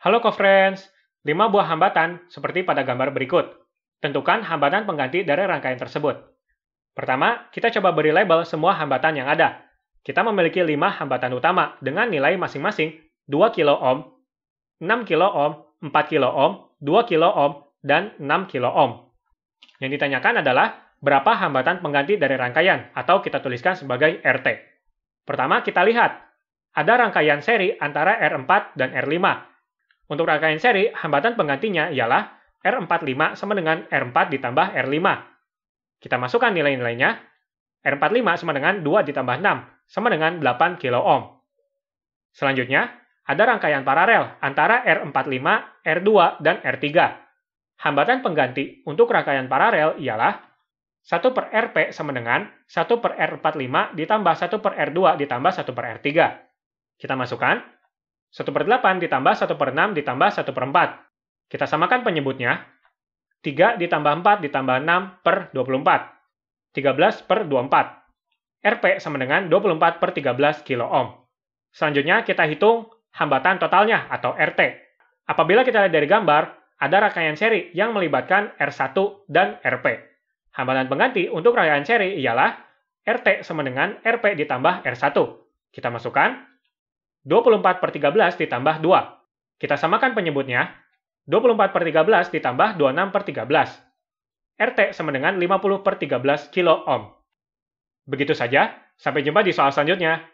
Halo co-friends, 5 buah hambatan seperti pada gambar berikut. Tentukan hambatan pengganti dari rangkaian tersebut. Pertama, kita coba beri label semua hambatan yang ada. Kita memiliki 5 hambatan utama dengan nilai masing-masing 2 kilo ohm, 6 kilo ohm, 4 kilo ohm, 2 kilo ohm, dan 6 kilo ohm. Yang ditanyakan adalah berapa hambatan pengganti dari rangkaian atau kita tuliskan sebagai RT. Pertama, kita lihat. Ada rangkaian seri antara R4 dan R5 untuk rangkaian seri, hambatan penggantinya ialah R45 sama dengan R4 ditambah R5. Kita masukkan nilai-nilainya. R45 sama dengan 2 ditambah 6, sama dengan 8 kilo ohm. Selanjutnya, ada rangkaian paralel antara R45, R2, dan R3. Hambatan pengganti untuk rangkaian paralel ialah 1 per RP sama dengan 1 per R45 ditambah 1 per R2 ditambah 1 per R3. Kita masukkan 1 per 8 ditambah 1 per 6 ditambah 1 per 4. Kita samakan penyebutnya. 3 ditambah 4 ditambah 6 per 24. 13 per 24. RP sama dengan 24 per 13 kilo ohm. Selanjutnya kita hitung hambatan totalnya atau RT. Apabila kita lihat dari gambar, ada rangkaian seri yang melibatkan R1 dan RP. Hambatan pengganti untuk rangkaian seri ialah RT sama dengan RP ditambah R1. Kita masukkan 24 per 13 ditambah 2. Kita samakan penyebutnya. 24 per 13 ditambah 26 per 13. RT sama dengan 50 per 13 kilo ohm. Begitu saja, sampai jumpa di soal selanjutnya.